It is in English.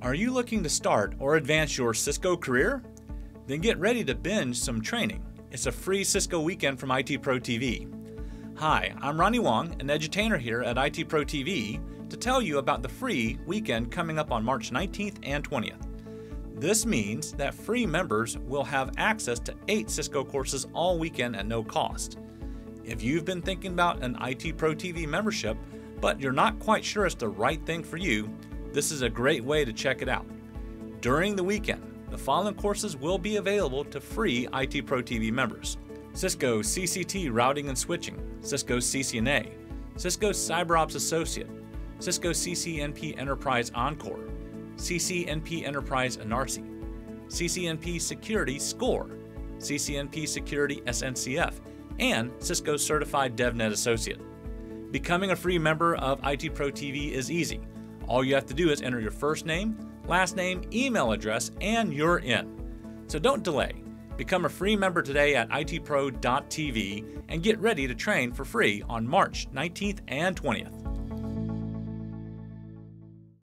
Are you looking to start or advance your Cisco career? Then get ready to binge some training. It's a free Cisco weekend from IT Pro TV. Hi, I'm Ronnie Wong, an edutainer here at IT Pro TV, to tell you about the free weekend coming up on March 19th and 20th. This means that free members will have access to eight Cisco courses all weekend at no cost. If you've been thinking about an IT Pro TV membership, but you're not quite sure it's the right thing for you, this is a great way to check it out. During the weekend, the following courses will be available to free IT Pro TV members Cisco CCT Routing and Switching, Cisco CCNA, Cisco CyberOps Associate, Cisco CCNP Enterprise ENCOR, CCNP Enterprise ENARSI, CCNP Security SCOR, CCNP Security SNCF, and Cisco Certified DevNet Associate. Becoming a free member of IT Pro TV is easy. All you have to do is enter your first name, last name, email address, and you're in. So don't delay. Become a free member today at itpro.tv and get ready to train for free on March 19th and 20th.